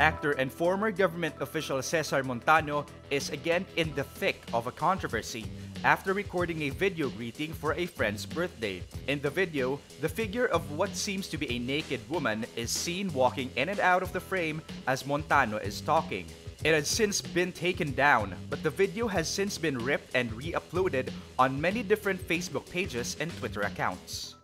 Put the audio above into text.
Actor and former government official Cesar Montano is again in the thick of a controversy after recording a video greeting for a friend's birthday. In the video, the figure of what seems to be a naked woman is seen walking in and out of the frame as Montano is talking. It has since been taken down, but the video has since been ripped and re-uploaded on many different Facebook pages and Twitter accounts.